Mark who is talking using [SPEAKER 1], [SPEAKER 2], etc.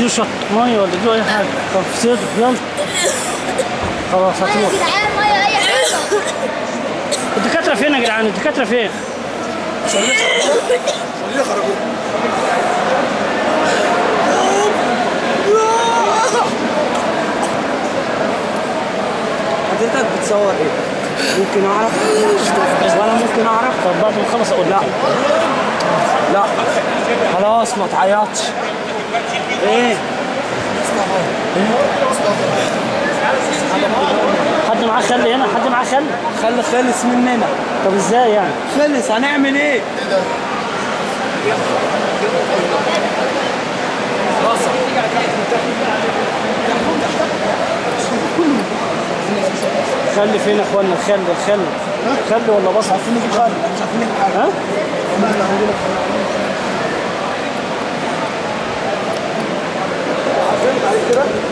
[SPEAKER 1] اديله شط ميه ولا اديله أي حاجة. طب صدر يلا. خلاص هتروح الدكاترة فين يا جدعان؟ الدكاترة فين؟
[SPEAKER 2] خليه خرجوا
[SPEAKER 3] حضرتك بتصور إيه؟ ممكن أعرف؟ ولا ممكن أعرف؟
[SPEAKER 1] طب بعد ما نخلص أقول
[SPEAKER 3] لا. لا. خلاص ما تعيطش. إيه؟
[SPEAKER 1] حد معاه خل هنا؟ حد معاه خل؟
[SPEAKER 3] خلي خلص مننا
[SPEAKER 1] طب إزاي يعني؟
[SPEAKER 3] خلص هنعمل إيه؟
[SPEAKER 1] خل فين يا اخوانا؟ الخل الخل. خل ولا بصل؟ عارفين نجيب خل.
[SPEAKER 2] مش عارفين نجيب حاجة
[SPEAKER 1] ها
[SPEAKER 3] Gracias.